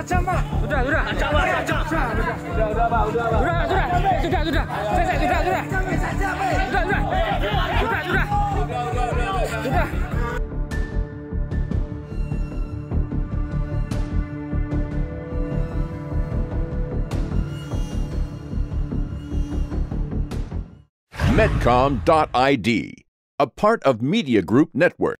Pak, sudah. Sudah, sudah. Sudah, sudah. Sudah, udah, Pak. Udah, Pak. Sudah, sudah. Sudah, sudah. Selesai, sudah, sudah. Sudah, sudah. Sudah, sudah. Sudah. Medcom.id, a part of Media Group Network.